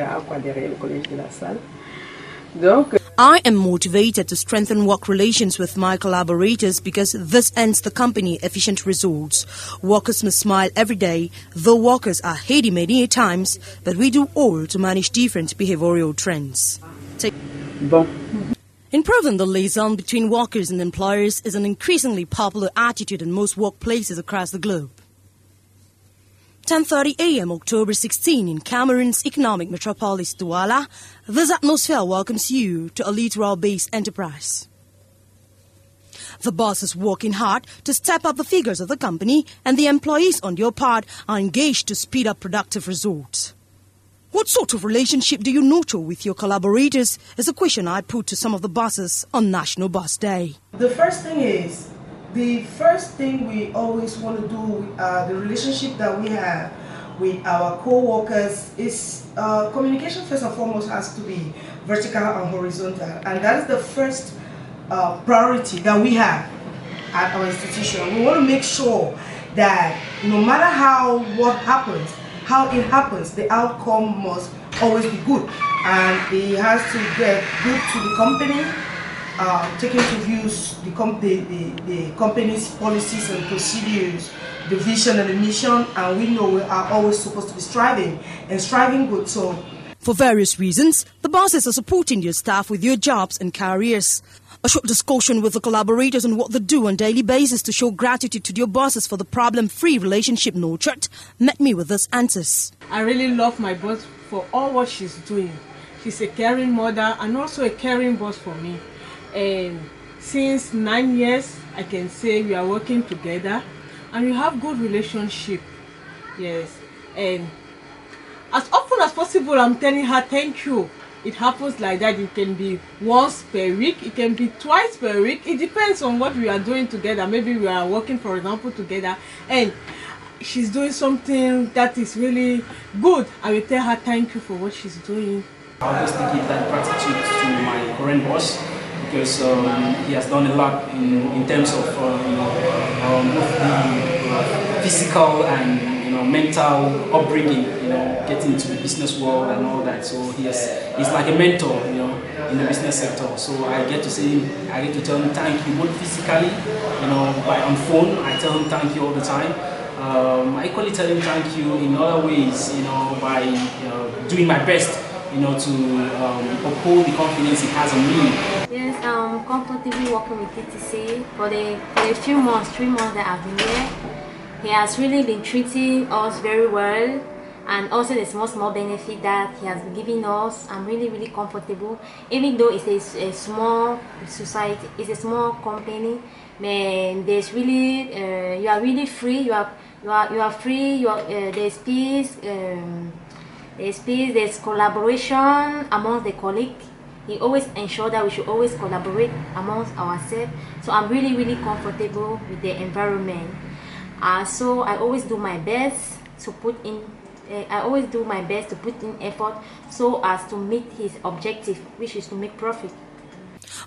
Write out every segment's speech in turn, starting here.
Akwa derrière le collège de la Salle. Donc, I am motivated to strengthen work relations with my collaborators because this ends the company efficient results. Workers must smile every day, though workers are heady many times, but we do all to manage different behavioral trends. Bon, Improving the liaison between workers and employers is an increasingly popular attitude in most workplaces across the globe. 10:30 a.m. October 16 in Cameroon's economic metropolis Douala, this atmosphere welcomes you to a littoral-based enterprise. The boss is working hard to step up the figures of the company, and the employees on your part are engaged to speed up productive results. What sort of relationship do you nurture with your collaborators is a question I put to some of the bosses on National Boss Day. The first thing is, the first thing we always want to do uh, the relationship that we have with our co-workers is uh, communication first and foremost has to be vertical and horizontal and that is the first uh, priority that we have at our institution. We want to make sure that no matter how what happens, how it happens, the outcome must always be good and it has to get good to the company uh, take into views the, com- the, the, the company's policies and procedures, the vision and the mission, and we know we are always supposed to be striving and striving good. So, For various reasons, the bosses are supporting your staff with your jobs and careers. A short discussion with the collaborators on what they do on daily basis to show gratitude to your bosses for the problem-free relationship nurtured met me with these answers. I really love my boss for all what she's doing. She's a caring mother and also a caring boss for me. And since nine years, I can say we are working together and we have good relationship. Yes. And as often as possible, I'm telling her thank you. It happens like that. It can be once per week. It can be twice per week. It depends on what we are doing together. Maybe we are working, for example, together, and she's doing something that is really good. I will tell her thank you for what she's doing. I obviously give that gratitude to my current boss because um, he has done a lot in, in terms of uh, you know um, the uh, physical and you know mental upbringing, you know, getting into the business world and all that. So he has, he's like a mentor, you know, in the business sector. So I get to say, I get to tell him thank you both physically, you know, by on phone. I tell him thank you all the time. Um, I equally tell him thank you in other ways, you know, by know, doing my best you know, to um, uphold the confidence he has on me. Yes, I'm comfortable working with TTC for the for the few months, three months that I've been here. He has really been treating us very well, and also the small small benefit that he has giving us. I'm really really comfortable, even though it's a, a small society, it's a small company. Man, there's really uh, you are really free. You are you are you are free. You are uh, there's peace. Um, there's peace, there's collaboration amongst the colleague. He always ensure that we should always collaborate amongst ourselves. So I'm really, really comfortable with the environment. Uh, so I always do my best to put in. Uh, I always do my best to put in effort so as to meet his objective, which is to make profit.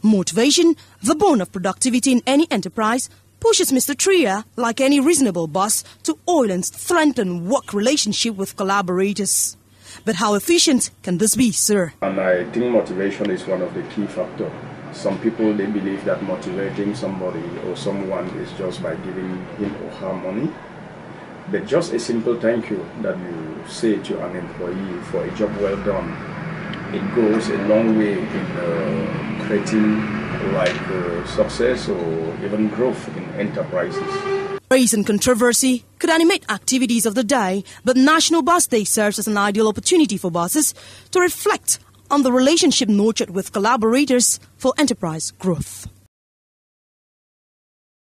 Motivation, the bone of productivity in any enterprise, pushes Mr. Trier, like any reasonable boss, to oil and strengthen work relationship with collaborators. But how efficient can this be, sir? And I think motivation is one of the key factors. Some people they believe that motivating somebody or someone is just by giving him or her money. But just a simple thank you that you say to an employee for a job well done, it goes a long way in uh, creating like uh, success or even growth in enterprises. Praise and controversy could animate activities of the day, but National Boss Day serves as an ideal opportunity for bosses to reflect on the relationship nurtured with collaborators for enterprise growth.